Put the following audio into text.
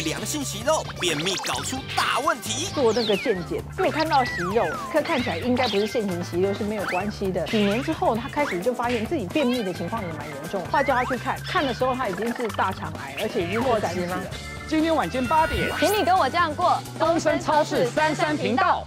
良性息肉，便秘搞出大问题。做那个健检，就看到息肉，可看起来应该不是现行息肉，是没有关系的。几年之后，他开始就发现自己便秘的情况也蛮严重，后叫他去看，看的时候他已经是大肠癌，而且已经扩展了。今天晚间八点，请你跟我这样过。东森超市三三频道。